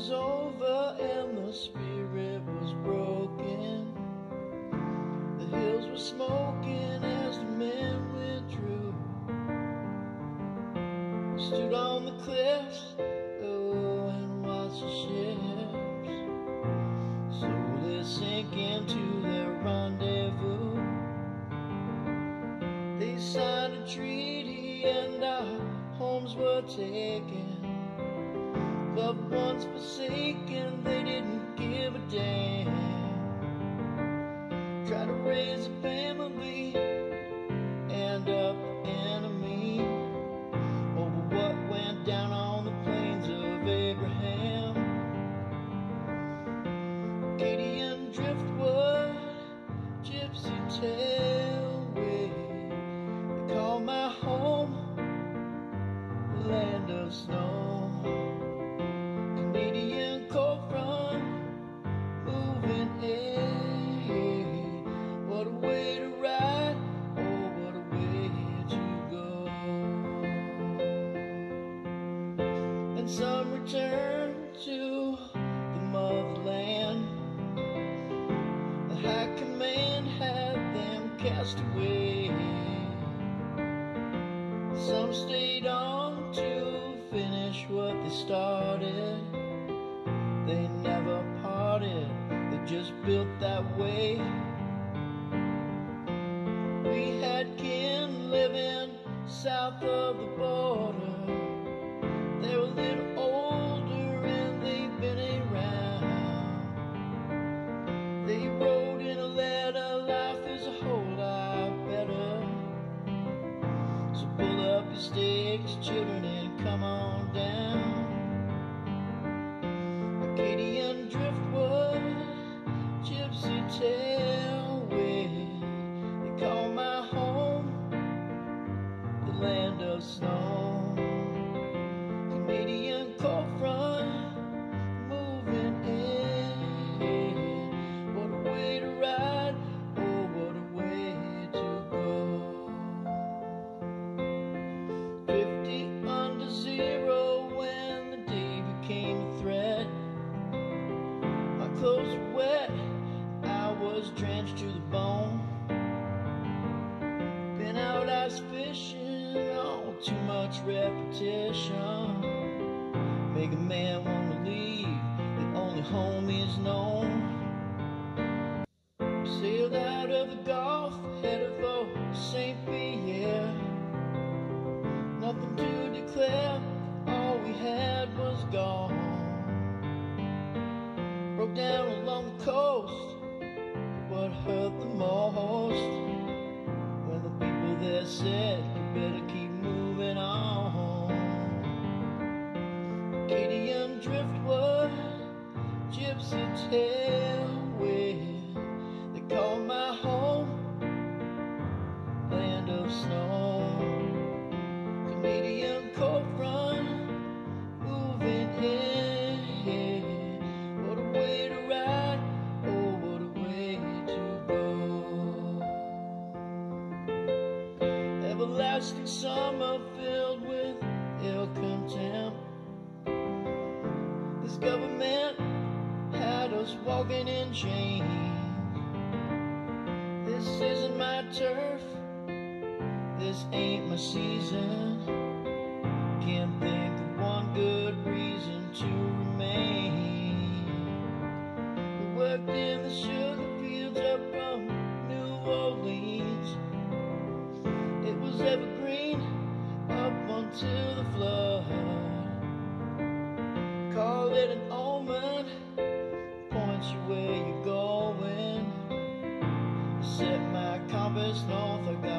was over and the spirit was broken. The hills were smoking as the men withdrew. Stood on the cliffs, oh, and watched the ships slowly sink into their rendezvous. They signed a treaty and our homes were taken. Loved ones forsaken, they didn't give a damn. And some return to the motherland. The high command had them cast away. Some stayed on to finish what they started. They never parted, they just built that way. We had kin living south of the border. Land of snow. Canadian cold front moving in. What a way to ride, oh, what a way to go. Fifty under zero when the day became a threat. My clothes were wet, I was drenched to the bone. Been out ice fishing, too much repetition. Make a man wanna leave, the only home is known. Sailed out of the Gulf, headed for St. Pierre. Nothing to declare, all we had was gone. Broke down along the coast, what hurt the most? Tailway. They call my home land of snow. Front moving in. What a way to ride, oh, what a way to go. Everlasting summer filled with ill contempt. This government us walking in chains. This isn't my turf. This ain't my season. Can't think of one good reason to remain. We worked in the sugar fields up from New Orleans. It was evergreen up until the flood. all the